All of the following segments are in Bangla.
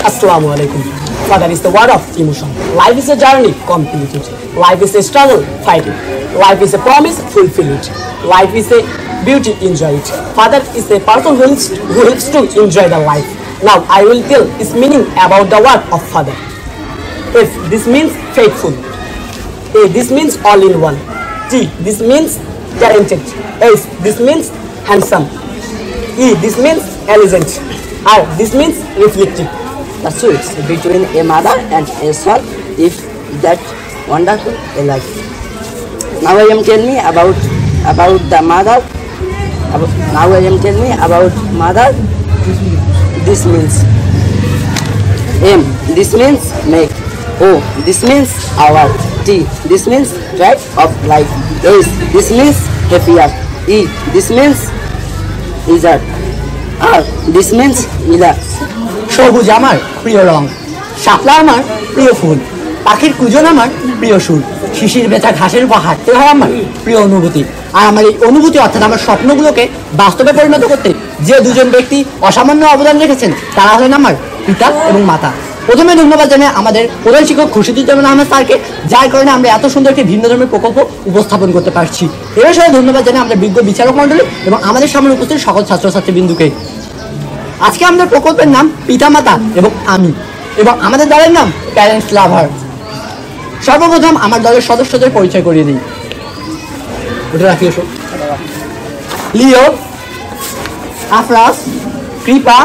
Assalamu alaikum. Father is the word of emotion. Life is a journey, complete it. Life is a struggle, fight it. Life is a promise, fulfill it. Life is a beauty, enjoy it. Father is a person who who helps to enjoy the life. Now I will tell its meaning about the word of father. F. This means faithful. A. This means all in one. T. This means talented. S. This means handsome. E. This means elegant. R. This means reflective. The switch between a mother and a son if that wonderful life. Now I am telling me about about the mother. Now I am telling me about mother. This means M. This means make. O. This means our. T. This means right of life. S. This means happier. E. This means lizard. R. This means relax. সবুজ আমার প্রিয় রং, শাপলা আমার প্রিয় ফুল, পাখির কুজন আমার প্রিয় সুর, শিশির বেচা ঘাসের উপর হাঁটতে হয় আমার প্রিয় অনুভূতি। আর আমার এই অনুভূতি অর্থাৎ আমার স্বপ্নগুলোকে বাস্তবে পরিণত করতে যে দুজন ব্যক্তি অসামান্য অবদান রেখেছেন, তারা হলেন আমার পিতা এবং মাতা। প্রথমে ধন্যবাদ জানাই আমাদের প্রধান শিক্ষক খুশিদুজ্জামান আহমেদ স্যারকে, যার কারণে আমরা এত সুন্দর একটি ভিন্ন ধর্মের প্রকল্প উপস্থাপন করতে পারছি। এর সাথে ধন্যবাদ জানাই আমাদের বিজ্ঞ বিচারক মণ্ডলী এবং আমাদের সামনে উপস্থিত সকল ছাত্রছাত্রী বিন্দুকে আজকে আমাদের প্রকল্পের নাম পিতামাতা এবং আমি। এবং আমাদের দলের নাম প্যারেন্টস লাভার সর্বপ্রথম আমার দলের সদস্যদের পরিচয় করিয়ে দিই। ওটা রাখি লিও আফরাস কৃপা,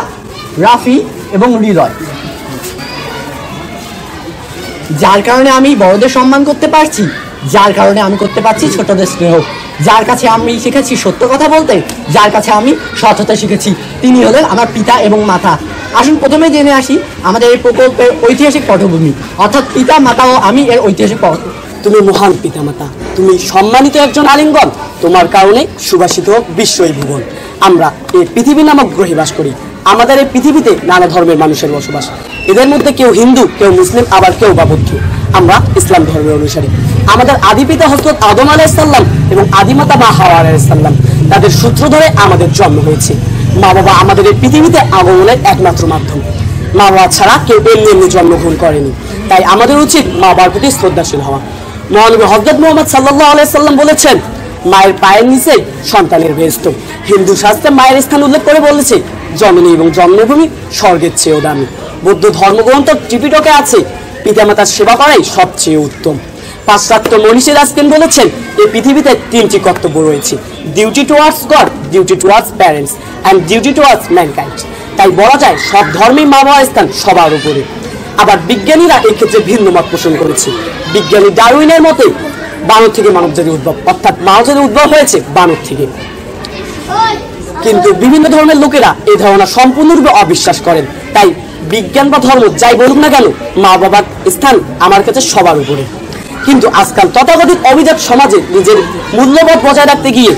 রাফি এবং হৃদয়। যার কারণে আমি বড়দের সম্মান করতে পারছি, যার কারণে আমি করতে পারছি ছোটদের স্নেহ। যার কাছে আমি শিখেছি সত্য কথা বলতে, যার কাছে আমি সততা শিখেছি। তিনি হলেন আমার পিতা এবং মাতা। আসুন প্রথমে জেনে আসি আমাদের এই প্রকল্পের ঐতিহাসিক পটভূমি। অর্থাৎ পিতা, মাতা ও আমি এর ঐতিহাসিক তুমি মহান পিতামাতা তুমি সম্মানিত একজন আলিঙ্গন। তোমার কারণে হোক বিশ্বই ভুবন আমরা এই পৃথিবী নামক গ্রহে বাস করি। আমাদের এই পৃথিবীতে নানা ধর্মের মানুষের বসবাস। এদের মধ্যে কেউ হিন্দু, কেউ মুসলিম, আবার কেউ বা বৌদ্ধ। আমরা ইসলাম ধর্মের অনুসারী। আমাদের আদি পিতা হজরত আদম আলাইসাল্লাম এবং আদিমাতা মা হাওয়া আলাইসাল্লাম তাদের সূত্র ধরে আমাদের জন্ম হয়েছে। মা বাবা আমাদের এই পৃথিবীতে আগমনের একমাত্র মাধ্যম। মা বাবা ছাড়া কেউ এমনি এমনি জন্মগ্রহণ করেনি। তাই আমাদের উচিত মা বাবার প্রতি শ্রদ্ধাশীল হওয়া। মহানবী হজরত মোহাম্মদ সাল্লাহ আলাইসাল্লাম বলেছেন, মায়ের পায়ের নিচে সন্তানের ভেস্ত। হিন্দু শাস্ত্রে মায়ের স্থান উল্লেখ করে বলেছে, জননী এবং জন্মভূমি স্বর্গের চেয়েও দামি। বৌদ্ধ ধর্মগ্রন্থ ত্রিপিটকে আছে, পিতামাতার সেবা করাই সবচেয়ে উত্তম। পাশ্চাত্য মনীষী রাজকেন বলেছেন এই পৃথিবীতে তিনটি কর্তব্য রয়েছে। Duty towards God duty towards parents and duty towards mankind তাই বলা যায়, সব ধর্মেই মা বাবার স্থান সবার উপরে। আবার বিজ্ঞানীরা এক্ষেত্রে ভিন্ন মত পোষণ করেছে। বিজ্ঞানী ডারউইনের মতে, বানর থেকে মানবজাতির উদ্ভব, অর্থাৎ মানবজাতির উদ্ভব হয়েছে বানর থেকে। কিন্তু বিভিন্ন ধর্মের লোকেরা এই ধারণা সম্পূর্ণরূপে অবিশ্বাস করেন। তাই বিজ্ঞান বা ধর্ম যাই বলুক না কেন, মা বাবার স্থান আমার কাছে সবার উপরে। কিন্তু আজকাল তথাকথিত অভিজাত সমাজে নিজের মূল্যবোধ বজায় রাখতে গিয়ে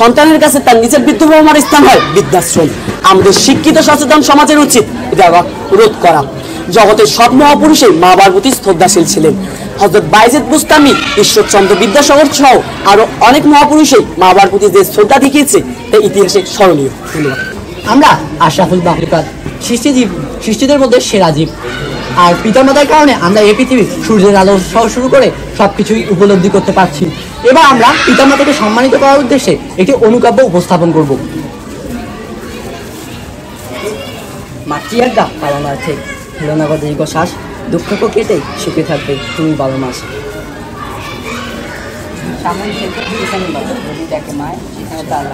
সন্তানের কাছে তার নিজের বৃদ্ধ বাবার স্থান হয় বৃদ্ধাশ্রম। আমাদের শিক্ষিত সচেতন সমাজের উচিত এটা রোধ করা। জগতের সব মহাপুরুষে মা বাবার প্রতি শ্রদ্ধাশীল ছিলেন। হজরত বাইজেদ বুস্তামি, ঈশ্বরচন্দ্র বিদ্যাসাগর সহ আরও অনেক মহাপুরুষে মা বাবার প্রতি যে শ্রদ্ধা দেখিয়েছে, তা ইতিহাসে স্মরণীয়। আমরা আশরাফুল মাহলুকাত সৃষ্টিজীব সৃষ্টিদের মধ্যে সেরা জীব। আর পিতামাতার কারণে আমরা এই পৃথিবী সূর্যের আলো সহ শুরু করে সব কিছুই উপলব্ধি করতে পারছি। এবার আমরা পিতামাতাকে সম্মানিত করার উদ্দেশ্যে একটি অনুকাব্য উপস্থাপন করব। মাতৃয়াজ্ঞা পালনার্থে হিরণাগর দীর্ঘ শ্বাস দুঃখকে কেটে সুখে থাকবে তুমি বারো মাস। যদি দেখে মায়, সেখানে তার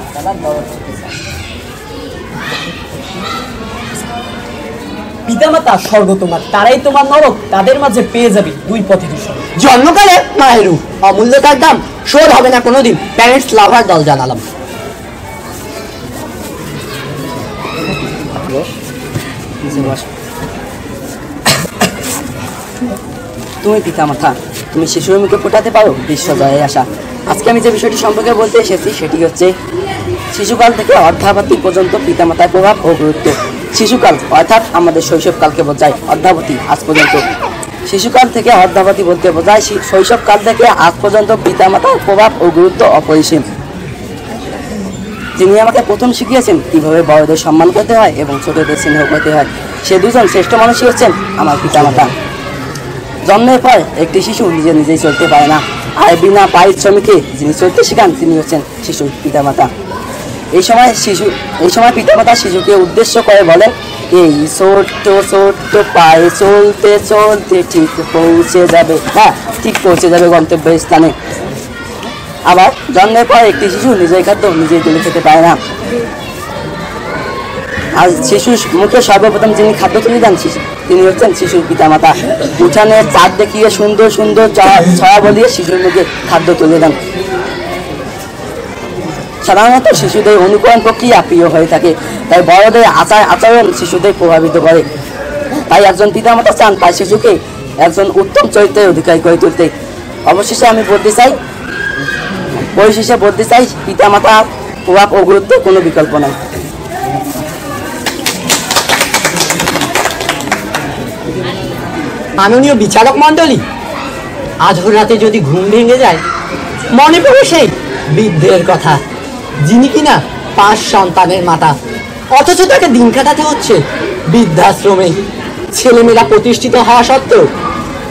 পিতামাতা স্বর্গ তোমার তারাই তোমার নরক, তাদের মাঝে পেয়ে যাবে দুই পথে দূষণ জন্মকালে মায়েরু, অমূল্য তার দাম, শোধ হবে না কোনোদিন। প্যারেন্টস লাভার দল জানালাম। তুমি পিতামাতা, তুমি শিশুর মুখে ফোটাতে পারো? বিশ্ব জয়ে আসা আজকে আমি যে বিষয়টি সম্পর্কে বলতে এসেছি, সেটি হচ্ছে, শিশুকাল থেকে অর্ধাবতী পর্যন্ত পিতামাতার প্রভাব ও গুরুত্ব। শিশুকাল, অর্থাৎ আমাদের শৈশবকালকে বোঝায় অর্ধাবতী আজ পর্যন্ত। শিশুকাল থেকে অর্ধাবতী বলতে বোঝায় শৈশবকাল থেকে আজ পর্যন্ত পিতামাতার প্রভাব ও গুরুত্ব অপরিসীম। যিনি আমাকে প্রথম শিখিয়েছেন কীভাবে বড়দের সম্মান করতে হয় এবং ছোটদের স্নেহ করতে হয়, সে দুজন শ্রেষ্ঠ মানুষই হচ্ছেন আমার পিতামাতা। জন্মের পর একটি শিশু নিজে নিজেই চলতে পারে না। আর বিনা পারিশ্রমিকে যিনি চলতে শেখান, তিনি হচ্ছেন শিশুর পিতামাতা। এই সময় শিশু, এই সময় পিতামাতা শিশুকে উদ্দেশ্য করে বলেন এই ছোট্ট ছোট্ট পায়ে চলতে চলতে ঠিক পৌঁছে যাবে। হ্যাঁ ঠিক পৌঁছে যাবে গন্তব্যের স্থানে। আবার জন্মের পর একটি শিশু নিজের খাদ্য নিজেই তুলে খেতে পারে না। আর শিশুর মুখে সর্বপ্রথম যিনি খাদ্য তুলে দেন শিশু, তিনি হচ্ছেন শিশুর পিতামাতা। উঠানের চাঁদ দেখিয়ে সুন্দর সুন্দর ছড়া বলিয়ে শিশুর মুখে খাদ্য তুলে দেন। সাধারণত শিশুদের অনুকরণ প্রক্রিয়া প্রিয় হয়ে থাকে। তাই বড়দের আচার আচরণ শিশুদের প্রভাবিত করে। তাই একজন পিতামাতা চান তার শিশুকে একজন উত্তম চরিত্রের অধিকারী করে তুলতে। অবশেষে আমি বলতে চাই পরিশেষে বলতে চাই পিতামাতার প্রভাব ও গুরুত্ব কোনো বিকল্প নয় মাননীয় বিচারক মণ্ডলী, আজ রাতে যদি ঘুম ভেঙে যায়, মনে পড়ে সেই বৃদ্ধের কথা। যিনি কিনা পাঁচ সন্তানের মাতা। অথচ তাকে দিন কাটাতে হচ্ছে বৃদ্ধাশ্রমে। ছেলেমেয়েরা প্রতিষ্ঠিত হওয়া সত্ত্বেও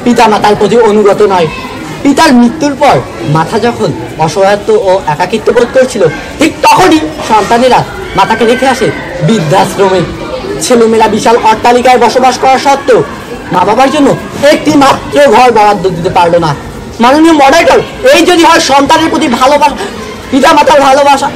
পিতা মাতার প্রতি অনুগত নয়। পিতার মৃত্যুর পর মাথা যখন অসহায়ত্ব ও একাকিত্ব বোধ করছিল, ঠিক তখনই সন্তানেরা মাতাকে রেখে আসে বৃদ্ধাশ্রমে। ছেলেমেয়েরা বিশাল অট্টালিকায় বসবাস করা সত্ত্বেও মা বাবার জন্য একটি মাত্র ঘর বরাদ্দ দিতে পারল না। মাননীয় মডারেটর, এই যদি হয় সন্তানের প্রতি ভালোবাসা পিতামাতার ভালোবাসা,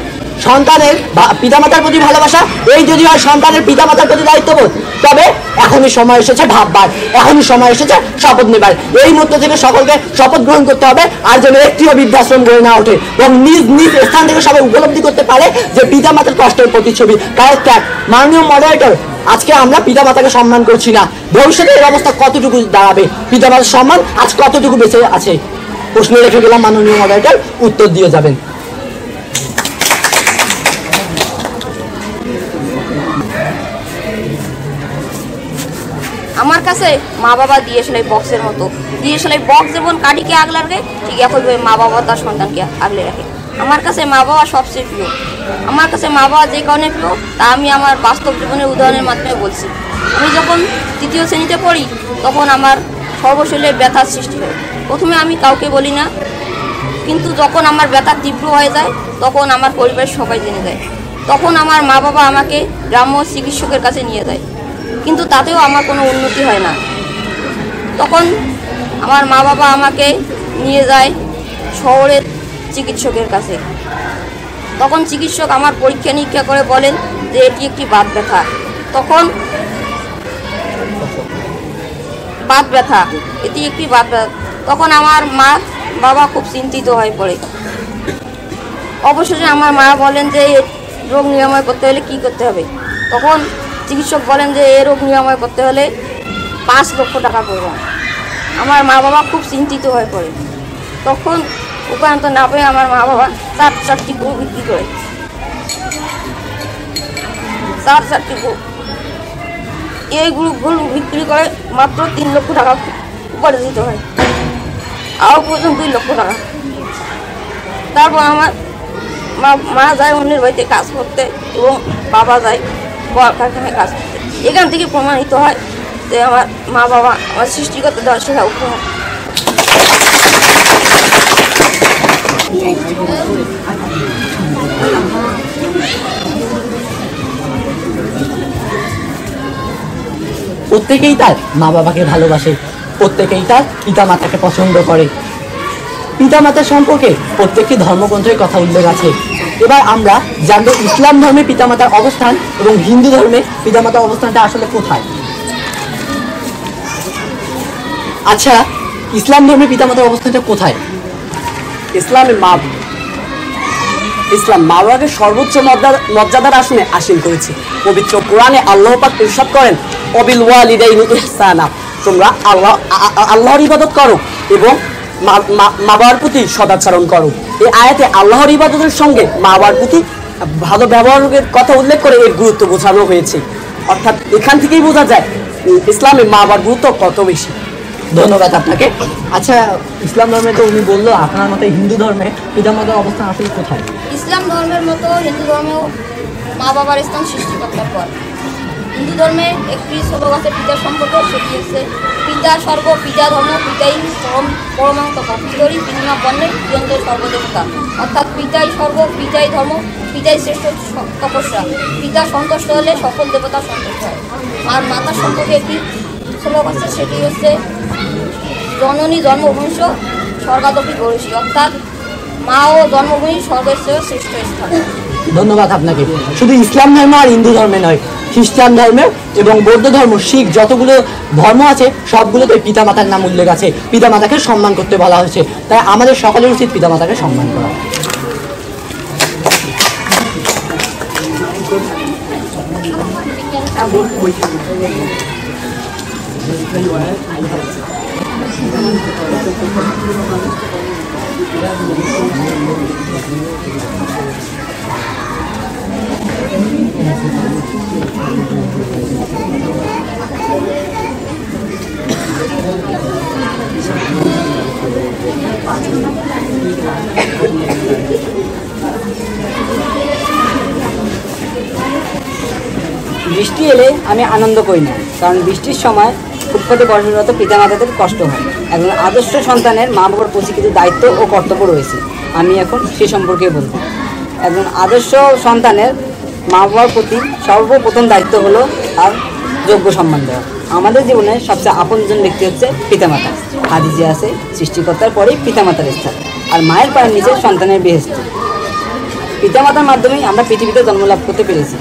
সন্তানের পিতামাতার প্রতি ভালোবাসা, এই যদি হয় সন্তানের পিতামাতার প্রতি দায়িত্ববোধ, তবে এখনই সময় এসেছে ভাববার, এখনই সময় এসেছে শপথ নেবার। এই মধ্য থেকে সকলকে শপথ গ্রহণ করতে হবে, আর যেন একটিও বৃদ্ধাশ্রম গড়ে না ওঠে, এবং নিজ নিজ স্থান থেকে সবাই উপলব্ধি করতে পারে যে পিতামাতার কষ্টের প্রতিচ্ছবি। কারণ ত্যাগ মাননীয় মডারেটর আজকে আমরা পিতামাতাকে সম্মান করছি না। ভবিষ্যতে এর অবস্থা কতটুকু দাঁড়াবে? পিতামাতার সম্মান আজ কতটুকু বেঁচে আছে? প্রশ্ন রেখে গেলাম মাননীয় মডারেটর উত্তর দিয়ে যাবেন। আমার কাছে মা বাবা দিয়ে সেলাই বক্সের মতো। দিয়ে সেলাই বক্স যেমন কাঠিকে আগলে রাখে, ঠিক একইভাবে মা বাবা তার সন্তানকে আগলে রাখে। আমার কাছে মা বাবা সবচেয়ে প্রিয়। আমার কাছে মা বাবা যে কারণে প্রিয়, তা আমি আমার বাস্তব জীবনের উদাহরণের মাধ্যমে বলছি। আমি যখন তৃতীয় শ্রেণীতে পড়ি, তখন আমার সর্বশৈলে ব্যথার সৃষ্টি হয়। প্রথমে আমি কাউকে বলি না, কিন্তু যখন আমার ব্যথা তীব্র হয়ে যায়, তখন আমার পরিবারের সবাই জেনে যায়। তখন আমার মা বাবা আমাকে গ্রাম্য চিকিৎসকের কাছে নিয়ে যায়। কিন্তু তাতেও আমার কোনো উন্নতি হয় না। তখন আমার মা বাবা আমাকে নিয়ে যায় শহরের চিকিৎসকের কাছে। তখন চিকিৎসক আমার পরীক্ষা নিরীক্ষা করে বলেন যে এটি একটি বাত ব্যথা। তখন বাত ব্যথা, এটি একটি বাত ব্যথা। তখন আমার মা বাবা খুব চিন্তিত হয়ে পড়ে। অবশেষে আমার মা বলেন যে রোগ নিরাময় করতে হলে কি করতে হবে? তখন চিকিৎসক বলেন যে, এ রোগ নিরাময় করতে হলে পাঁচ লক্ষ টাকা প্রয়োজন। আমার মা বাবা খুব চিন্তিত হয়ে পড়ে। তখন উপায়ন্ত না পেয়ে আমার মা বাবা চার চারটি গরু বিক্রি করে। চার চারটি গরু এই গরু গরু বিক্রি করে মাত্র তিন লক্ষ টাকা উপার্জিত হয়। আরও পর্যন্ত দুই লক্ষ টাকা। তারপর আমার মা মা যায় অন্যের বাড়িতে কাজ করতে এবং বাবা যায়। বর কারখানায় কাজ। এখান থেকে প্রমাণিত হয় যে আমার মা বাবা আমার সৃষ্টিকর্তা দেওয়া উপহার। প্রত্যেকেই তার মা বাবাকে ভালোবাসে, প্রত্যেকেই তার পিতা মাতাকে পছন্দ করে। পিতা মাতা সম্পর্কে প্রত্যেকটি ধর্মগ্রন্থের কথা উল্লেখ আছে। এবার আমরা জানব ইসলাম ধর্মে পিতামাতার অবস্থান এবং হিন্দু ধর্মে পিতামাতার অবস্থানটা আসলে কোথায়। আচ্ছা ইসলাম ধর্মে পিতামাতার অবস্থানটা কোথায়? ইসলামের মা ইসলাম মা বাবাকে সর্বোচ্চ মর্যাদা- মর্যাদার আসনে আসীন করেছে। পবিত্র কোরআনে আল্লাহ পাক ইরশাদ করেন, অবিল ওয়ালিদাইনি ইহসানা। তোমরা আল্লাহ আল্লাহর ইবাদত করো এবং মা- মা- মা বাবার প্রতি সদাচরণ করো। এই আয়াতে আল্লাহর ইবাদতের সঙ্গে মা বাবার প্রতি ভালো ব্যবহারের কথা উল্লেখ করে এর গুরুত্ব বোঝানো হয়েছে। অর্থাৎ এখান থেকেই বোঝা যায় ইসলামে মা বাবার গুরুত্ব কত বেশি। ধন্যবাদ আপনাকে। আচ্ছা ইসলাম ধর্মে তো উনি বলল আপনার মতে হিন্দু ধর্মে পিতামাতার অবস্থান আসলে কোথায়? ইসলাম ধর্মের মতো হিন্দু ধর্মেও মা বাবার স্থান সৃষ্টিকর্তার পর। হিন্দু ধর্মে একটি শ্লোক আছে পিতার সম্পর্কে, সেটি হচ্ছে পিতা স্বর্গ পিতা ধর্ম, পিতাই পরম পরমান্ত করি পৃথিবীমা বর্ণে প্রিয়ন্ত সর্বদেবতা। অর্থাৎ পিতাই স্বর্গ পিতাই ধর্ম, পিতাই শ্রেষ্ঠ তপস্যা। পিতা সন্তুষ্ট হলে সকল দেবতা সন্তুষ্ট হয়। আর মাতার সম্পর্কে একটি শ্লোক আছে সেটি হচ্ছে জননী জন্মভূমিষ স্বর্গাদপি গরিষী অর্থাৎ মা ও জন্মভূমি স্বর্গের শ্রেষ্ঠ স্থান। ধন্যবাদ আপনাকে। শুধু ইসলাম ধর্ম আর হিন্দু ধর্মে নয়। খ্রিস্টান ধর্মে এবং বৌদ্ধ ধর্ম, শিখ, যতগুলো ধর্ম আছে, সবগুলোতে পিতামাতার নাম উল্লেখ আছে। পিতামাতাকে সম্মান করতে বলা হয়েছে। তাই আমাদের সকলের উচিত পিতামাতাকে সম্মান করা। বৃষ্টি এলে আমি আনন্দ করি না, কারণ বৃষ্টির সময় ফুটপাতে বসবাসরত পিতামাতাদের কষ্ট হয় একজন আদর্শ সন্তানের মা বাবার প্রতি কিছু দায়িত্ব ও কর্তব্য রয়েছে। আমি এখন সে সম্পর্কে বলব। একজন আদর্শ সন্তানের মা বাবার প্রতি সর্বপ্রথম দায়িত্ব হলো তার যোগ্য সম্মান দেওয়া। আমাদের জীবনে সবচেয়ে আপনজন ব্যক্তি হচ্ছে পিতামাতা। হাদিজে আছে, সৃষ্টিকর্তার পরেই পিতামাতার স্থান। আর মায়ের পায়ের নিচে সন্তানের বেহেস্ত। পিতামাতার মাধ্যমেই আমরা পৃথিবীতে জন্মলাভ করতে পেরেছি।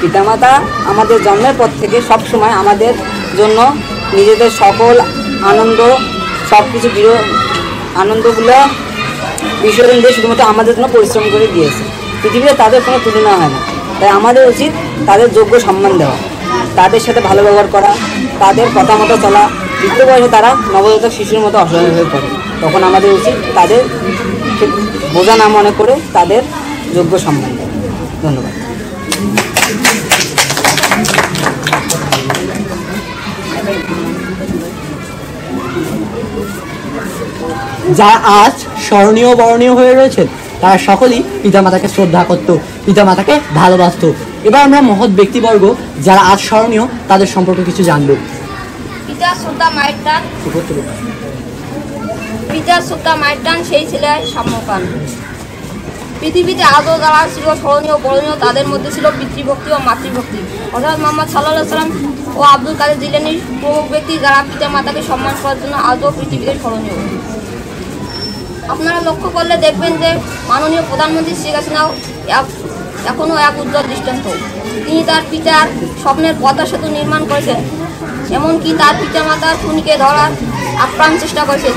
পিতামাতা আমাদের জন্মের পর থেকে সব সময় আমাদের জন্য নিজেদের সকল আনন্দ সব কিছু বিরো আনন্দগুলো বিসর্জন দিয়ে শুধুমাত্র আমাদের জন্য পরিশ্রম করে দিয়েছে। পৃথিবীতে তাদের কোনো তুলনা হয় না। তাই আমাদের উচিত তাদের যোগ্য সম্মান দেওয়া, তাদের সাথে ভালো ব্যবহার করা, তাদের কথা মতো চলা। বৃদ্ধ বয়সে তারা নবজাতক শিশুর মতো অসহায় হয়ে পড়ে। তখন আমাদের উচিত তাদের বোঝা না মনে করে তাদের যোগ্য সম্মান দেওয়া। ধন্যবাদ। যা আজ স্মরণীয় বরণীয় হয়ে রয়েছেন তারা সকলেই পিতামাতাকে শ্রদ্ধা করত, পিতামাতাকে ভালোবাসত। এবার আমরা মহৎ ব্যক্তিবর্গ যারা আজ স্মরণীয়, তাদের সম্পর্কে কিছু জানব। পিতা শ্রদ্ধা মায়ের টান পিতা শ্রদ্ধা মায়ের টান সেই ছেলে সাম্যকান পৃথিবীতে আজও যারা ছিল স্মরণীয়, বরণীয়, তাদের মধ্যে ছিল পিতৃভক্তি ও মাতৃভক্তি। অর্থাৎ মোহাম্মদ সাল্লাহ সাল্লাম ও আব্দুল কাদের জিলানির প্রমুখ ব্যক্তি যারা পিতা মাতাকে সম্মান করার জন্য আজও পৃথিবীতে স্মরণীয়। আপনারা লক্ষ্য করলে দেখবেন যে মাননীয় প্রধানমন্ত্রী শেখ হাসিনাও এখনও এক উজ্জ্বল দৃষ্টান্ত। তিনি তার পিতার স্বপ্নের পদ্মা সেতু নির্মাণ করেছেন এমনকি তার পিতামাতার খুনিকে ধরার আপ্রাণ চেষ্টা করেছেন।